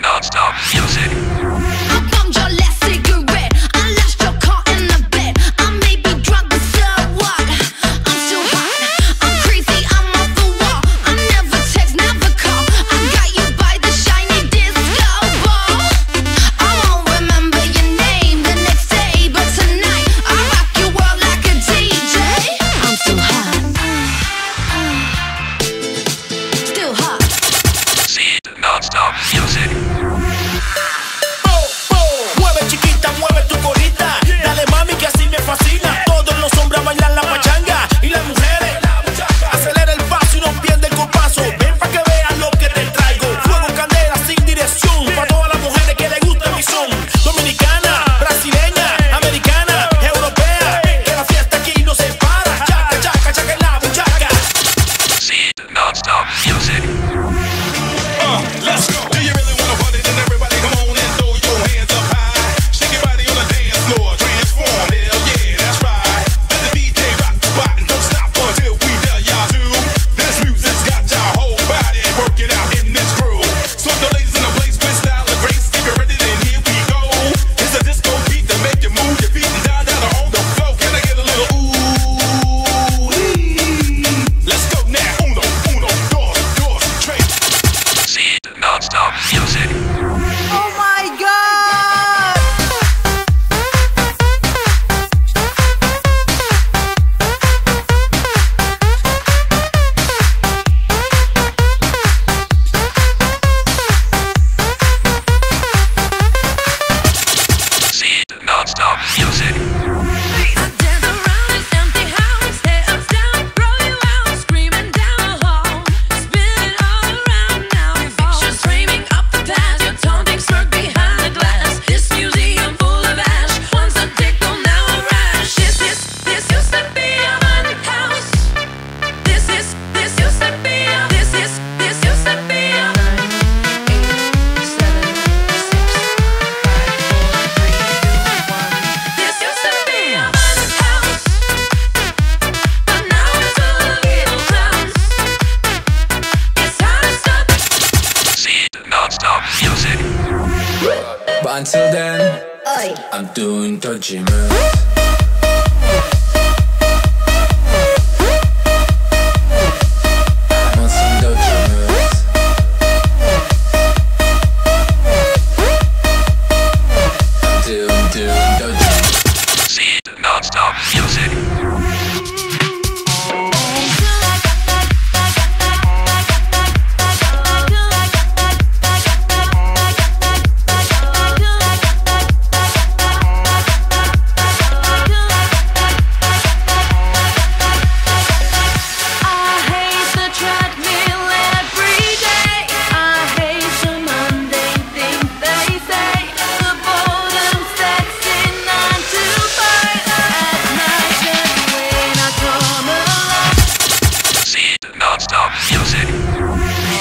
non-stop music. non-stop music. Uh, let's go. until then, Oi. I'm doing dodgy moves.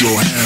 your hand.